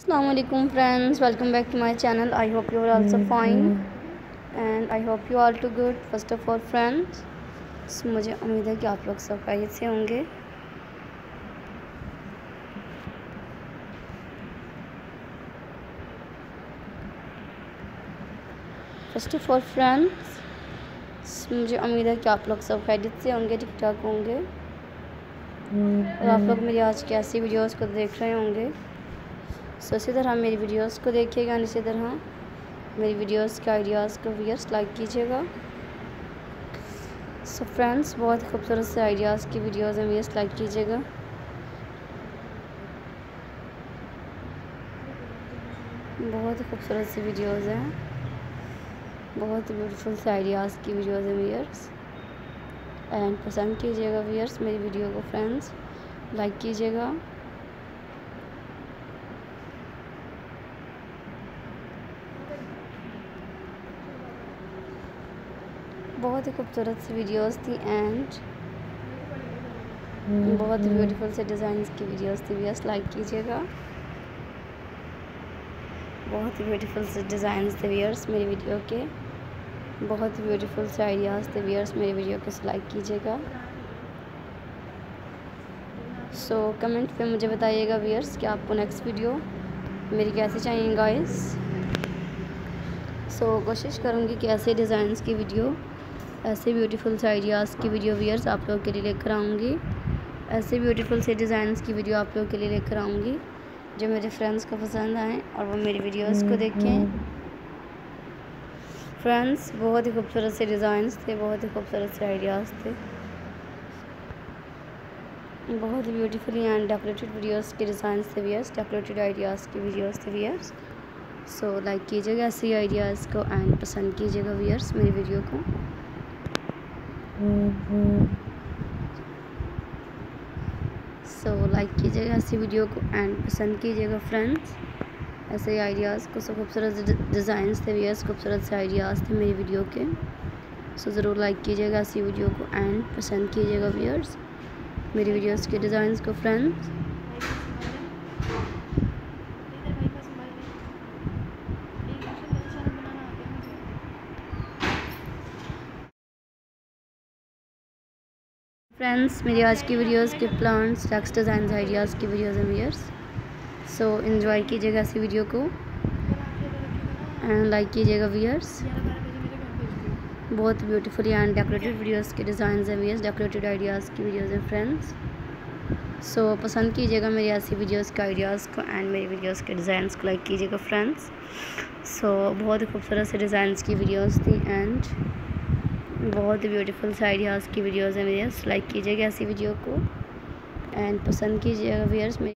Allam friends welcome back to my channel I hope you are also fine and I hope you are too good first of all friends मुझे उम्मीद है कि आप लोग सब आइए से होंगे। फ़र्स्ट ऑफ़ ऑल फ्रेंड्स मुझे उम्मीद है कि आप लोग सब खैरियत से होंगे ठीक ठाक होंगे mm-hmm. और आप लोग मेरी आज की ऐसी वीडियोज़ को देख रहे होंगे। सो इसी तरह मेरी वीडियोस को देखिएगा इसी तरह मेरी वीडियोस के आइडियाज़ को व्यूअर्स लाइक कीजिएगा। सो फ्रेंड्स बहुत खूबसूरत से आइडियाज़ की वीडियोस हैं व्यूअर्स लाइक कीजिएगा। बहुत खूबसूरत सी वीडियोस हैं। बहुत ब्यूटीफुल से आइडियाज़ की वीडियोस हैं व्यूअर्स एंड पसंद कीजिएगा व्यूअर्स मेरी वीडियो को फ्रेंड्स लाइक कीजिएगा। बहुत ही खूबसूरत सी वीडियोस थी एंड बहुत ही ब्यूटीफुल से डिज़ाइन की वीडियोस थी वीडियोस लाइक कीजिएगा। बहुत ही ब्यूटीफुल से डिज़ाइन थे वीयर्स मेरी वीडियो के। बहुत ही ब्यूटीफुल से आइडियाज़ थे वीयर्स मेरी वीडियो के लाइक कीजिएगा। सो so, कमेंट पे मुझे बताइएगा वीयर्स कि आपको नेक्स्ट वीडियो मेरी कैसे चाहिए गाइस सो so, कोशिश करूँगी कि ऐसे डिज़ाइंस की वीडियो ऐसे ब्यूटीफुल से आइडियाज़ की वीडियो वियर्स आप लोगों के लिए लेकर आऊँगी। ऐसे ब्यूटीफुल से डिज़ाइंस की वीडियो आप लोगों के लिए लेकर आऊँगी जो मेरे फ्रेंड्स को पसंद आए और वो मेरी वीडियोस को देखें। फ्रेंड्स बहुत ही खूबसूरत से डिज़ाइंस थे बहुत ही खूबसूरत से आइडियाज़ थे। बहुत ही ब्यूटीफुली एंड डेकोरेटेड वीडियोस के डिज़ाइंस थे वीयर्स डेकोरेटेड आइडियाज़ की वीडियोस थे वीयर्स सो लाइक कीजिएगा ऐसे आइडियाज़ को एंड पसंद कीजिएगा वीयर्स मेरी वीडियो को। सो लाइक कीजिएगा ऐसी वीडियो को एंड पसंद कीजिएगा फ्रेंड्स ऐसे आइडियाज़ को सब खूबसूरत डिज़ाइन थे वियर्स खूबसूरत से आइडियाज़ थे मेरी वीडियो के. सो so, ज़रूर लाइक कीजिएगा ऐसी वीडियो को एंड पसंद कीजिएगा व्यूअर्स मेरी वीडियोस के डिज़ाइंस को फ्रेंड्स फ्रेंड्स मेरी आज की वीडियोस के प्लांट्स टेक्स्ट डिज़ाइन आइडियाज़ की videos and wears so enjoy कीजिएगा ऐसी वीडियो को. एंड लाइक कीजिएगा वीयर्स बहुत ब्यूटीफुली एंड डेकोरेटेड वीडियोस के design and wears decorated ideas की वीडियोस हैं फ्रेंड्स सो पसंद कीजिएगा मेरी ऐसी वीडियोस के आइडियाज़ को एंड मेरी वीडियोस के डिज़ाइंस को लाइक कीजिएगा फ्रेंड्स सो बहुत ही खूबसूरत से डिज़ाइंस की वीडियोस थी एंड बहुत ही ब्यूटीफुल से आइडियाज़ की वीडियोज़ हैं मेरे। लाइक कीजिएगा ऐसी वीडियो को। एंड पसंद कीजिएगा वीयर्स में